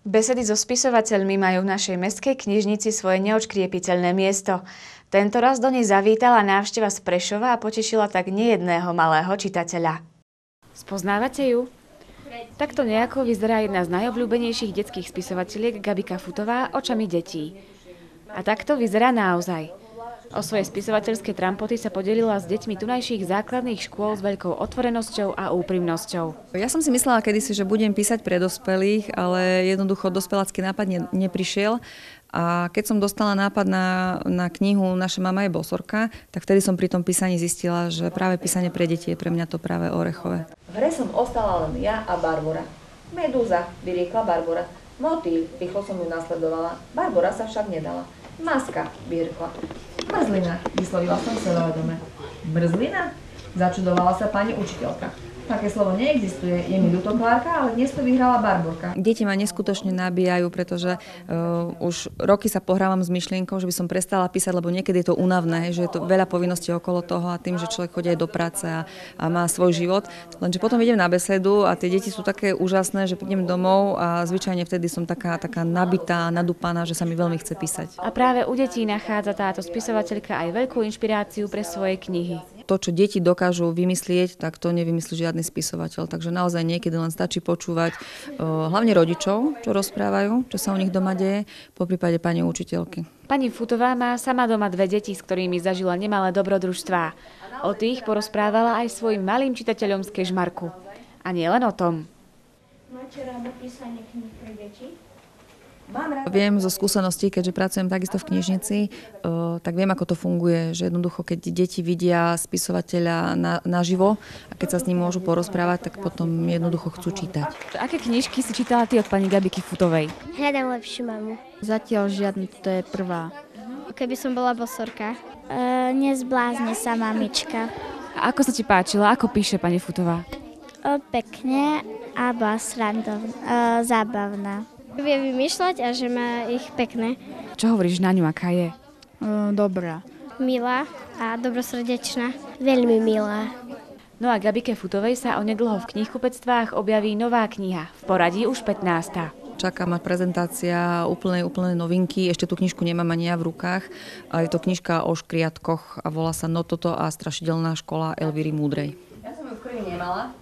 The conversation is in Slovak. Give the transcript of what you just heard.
Besedy so spisovateľmi majú v našej mestskej knižnici svoje neočkriepiteľné miesto. Tento raz do nej zavítala návšteva z Prešova a potešila tak nejedného malého čitateľa. Spoznávate ju? Takto nejako vyzerá jedna z najobľúbenejších detských spisovateľiek Gabika Futová očami detí. A takto vyzerá naozaj. O svoje spisovateľské trampoty sa podelila s deťmi tunajších základných škôl s veľkou otvorenosťou a úprimnosťou. Ja som si myslela kedysi, že budem písať pre dospelých, ale jednoducho dospelácky nápad ne, neprišiel. A keď som dostala nápad na, na knihu Naša mama je bosorka, tak vtedy som pri tom písaní zistila, že práve písanie pre deti je pre mňa to práve orechové. V hre som ostala len ja a Barbara. Medúza, vyriekla Barbara. Motýl, rýchlo som ju nasledovala. Barbara sa však nedala. Maska, vyrkla. Mrzlina, vyslovila som sebavedome. Mrzlina? Začudovala sa pani učiteľka. Také slovo neexistuje, je mi ľúto Klárka, ale dnes to vyhrala Barborka. Deti ma neskutočne nabíjajú, pretože uh, už roky sa pohrávam s myšlienkou, že by som prestala písať, lebo niekedy je to únavné, že je to veľa povinností okolo toho a tým, že človek chodí aj do práce a, a má svoj život. Lenže potom idem na besedu a tie deti sú také úžasné, že prídem domov a zvyčajne vtedy som taká, taká nabitá, nadúpaná, že sa mi veľmi chce písať. A práve u detí nachádza táto spisovateľka aj veľkú inšpiráciu pre svoje knihy to, čo deti dokážu vymyslieť, tak to nevymyslí žiadny spisovateľ. Takže naozaj niekedy len stačí počúvať hlavne rodičov, čo rozprávajú, čo sa u nich doma deje, po prípade pani učiteľky. Pani Futová má sama doma dve deti, s ktorými zažila nemalé dobrodružstvá. O tých porozprávala aj svojim malým čitateľom z Kežmarku. A nie len o tom. Máte rada písanie kníh pre deti? Viem zo skúseností, keďže pracujem takisto v knižnici, tak viem, ako to funguje, že jednoducho, keď deti vidia spisovateľa na, naživo a keď sa s ním môžu porozprávať, tak potom jednoducho chcú čítať. Aké knižky si čítala ty od pani Gabiky Futovej? Hľadám lepšiu mamu. Zatiaľ žiadny, to je prvá. Keby som bola bosorka. Uh, nezblázne sa mamička. A ako sa ti páčila? Ako píše pani Futová? O, pekne a bola srandovná, uh, zábavná. Vie vymýšľať a že má ich pekné. Čo hovoríš na ňu, aká je? Dobrá. Milá a dobrosrdečná. Veľmi milá. No a Gabike Futovej sa onedlho v knihkupectvách objaví nová kniha, v poradí už 15. Čaká ma prezentácia úplnej, úplnej novinky. Ešte tú knižku nemám ani ja v rukách. Je to knižka o škriatkoch a volá sa No toto a strašidelná škola Elvíry Múdrej. Ja som ju v nemala,